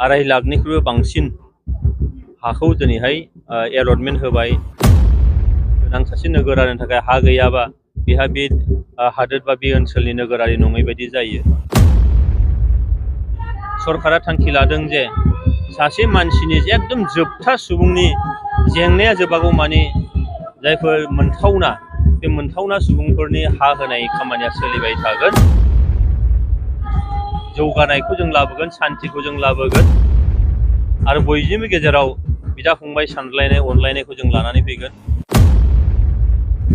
आराय लाखनिख्रुइबो बांसिन हाखौ दिनैहाय एलटमेन्ट होबाय। गोनां सासे नोगोरारिनि हा गैयाबा बेहा बे हादोर बा बे ओनसोलनि नोगोरारि नङै बायदि जायो। सरकारा जे सासे मानसिनि एकदम जोबथा सुबुंनि जेंनाया जोबागौ माने जायफोर मोनथावना, बे सुबुंफोरनि हा होनाय खामानिया सोलिबाय थागोन। जौगानायखौ जों लाबोगोन, सान्थिखौ जों लाबोगोन। आरो बयनिबो गेजेराव बिदा फंबाय सानलायनाय, अनलायनायखौ जों लानानै फैगोन।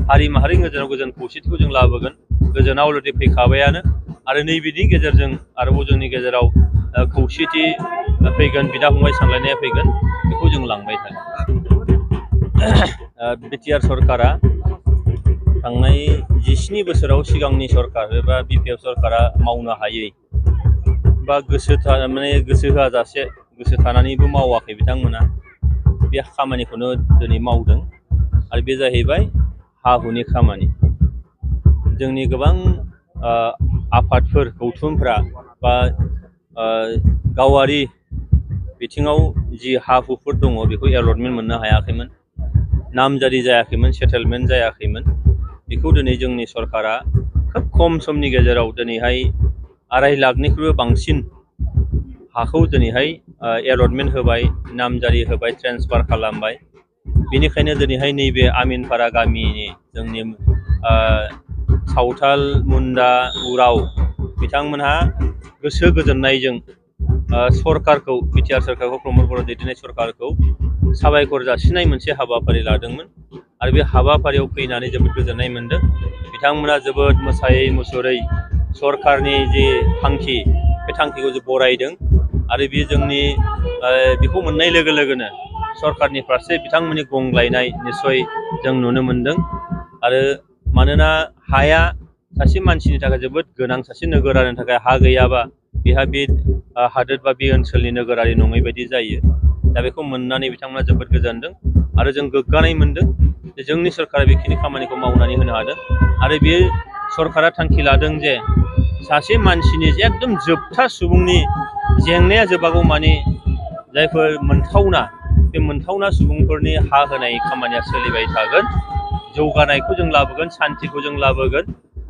हारि माहारिनि गेजेराव गोजोन खौसेथिखौ जों लाबोगोन। गोजोना अलरेडि फैखाबायानो। आरो नैबेनि गेजेरजों आरोबाव जोंनि गेजेराव खौसेथि फैगोन बिदा फंबाय सानलायनाया फैगोन, बेखौ जों लांबाय थागोन। बिटिआर सरकारा थांनाय जिस्नि बोसोराव सिगांनि सरकार एबा बिपिएफ सरकारा मावनो हायै बा गोसो माने गोसो होआजासे गोसो थानानैबो मावाखै खामानिखौनो दिनै मावदों आरो बे जाहैबाय हा हुनि खामानि जोंनि गोबां आफादफोर गौथुमफ्रा बा गावारि बिथिङाव जि हा हुफोर दङ बेखौ एलटमेन्ट मोननो हायाखैमोन नामजारि जायाखैमोन सेटेलमेन्ट जायाखैमोन बेखौ दिनै जोंनि सरकारा खोब खम समनि गेजेराव दिनैहाय आराय लाखनिख्रुइबो बांसिन हाखौ दिनैहाय एलटमेन्ट होबाय, नामजारि होबाय, ट्रेन्सफार खालामबाय। बेनिखायनो दिनैहाय नैबे आमिनपारा गामिनि जोंनि सावथाल मुन्डा उराव बिथांमोनहा गोसो गोजोननायजों सरकारखौ, बिटिआर सरकारखौ प्रमद बर' दैदेननाय सरकारखौ साबायखर जासिनाय मोनसे हाबाफारि लादोंमोन। आरो बे हाबाफारियाव फैनानै जोबोद गोजोननाय मोन्दों। बिथांमोना जोबोद मोसायै मुसुरै सरकारनि जे थांखि, बे थांखिखौ जों बरायदों आरो बे जोंनि बेखौ मोननाय लोगो लोगोनो हाया सासे मानसिनि थाखाय जोबोद हा गैयाबा बेहा बे हादोर बा बे ओनसोलनि नोगोरारि नङै बायदि जायो। दा बेखौ मोननानै बिथांमोना जोबोद गोजोनदों आरो जों गोग्गानाय मोन्दों सरकारा बेखिनि खामानिखौ मावनानै होनो हादों। सरकारा थांखि लादों जे सासे मानसिनि एकदम जोबथा सुबुंनि जेंनाया जोबागौ माने जायफोर मोनथावना, बे मोनथावना सुबुंफोरनि हा होनाय खामानिया सोलिबाय थागोन, जौगानायखौ जों लाबोगोन, सान्थिखौ जों लाबोगोन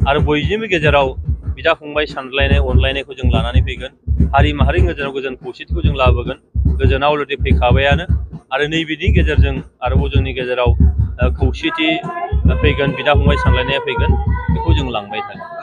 आरो बयनिबो गेजेराव बिदा फंबाय सानलायनाय अनलायनायखौ जों लानानै फैगोन। हारि माहारिनि गेजेराव गोजोन खौसेथिखौ जों लाबोगोन। गोजोना अलरेडि फैखाबायानो। आरो नैबेनि गेजेरजों आरोबाव जोंनि गेजेराव खौसेथि फैगोन, बिदा फंबाय सानलायनाया फैगोन, बेखौ जों लांबाय थागोन।